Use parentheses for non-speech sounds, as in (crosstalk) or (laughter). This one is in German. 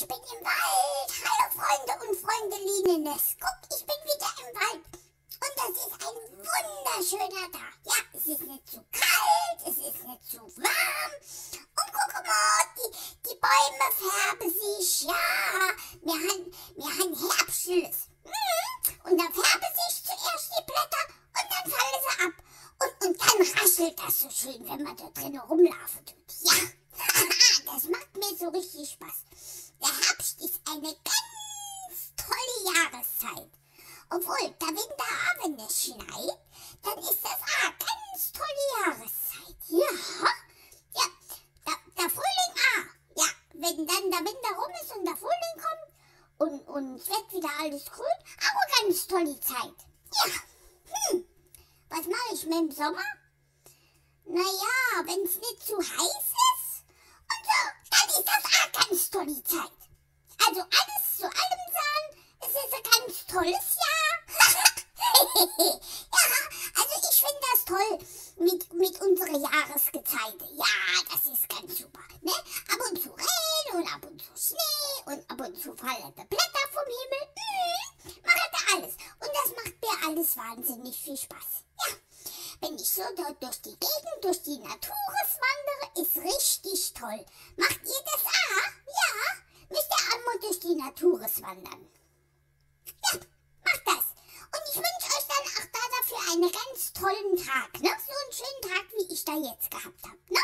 Ich bin im Wald. Hallo Freunde und Freundelines. Guck, ich bin wieder im Wald. Und das ist ein wunderschöner Tag. Ja, es ist nicht zu kalt, es ist nicht zu warm. Und guck mal, die, die Bäume färben sich. Ja, wir haben, wir haben Herbstschluss. Mhm. Und dann färben sich zuerst die Blätter und dann fallen sie ab. Und, und dann raschelt das so schön, wenn man da drinnen rumlaufen tut. Ja, (laughs) das macht mir so richtig Spaß. Der Herbst ist eine ganz tolle Jahreszeit. Obwohl, der Winter auch, wenn es schneit, dann ist das auch ganz tolle Jahreszeit. Ja, ja, der, der Frühling auch. Ja, wenn dann der Winter rum ist und der Frühling kommt und, und es wird wieder alles grün, auch eine ganz tolle Zeit. Ja, hm, was mache ich mit dem Sommer? Naja, wenn es nicht zu heiß ist und so, dann ist das auch ganz tolle Zeit. Also alles zu allem sagen, es ist ein ganz tolles Jahr. (laughs) ja, also ich finde das toll mit, mit unserer Jahresgezeite. Ja, das ist ganz super. Ne? Ab und zu Regen und ab und zu Schnee und ab und zu fallen die Blätter vom Himmel. Mhm, man hat alles. Und das macht mir alles wahnsinnig viel Spaß. Ja, wenn ich so dort durch die Gegend, durch die Natures wandere, ist richtig toll. Macht ihr das auch? Ja, müsst ihr die Natures wandern. Ja, macht das. Und ich wünsche euch dann auch da dafür einen ganz tollen Tag. Ne? So einen schönen Tag, wie ich da jetzt gehabt habe. Ne?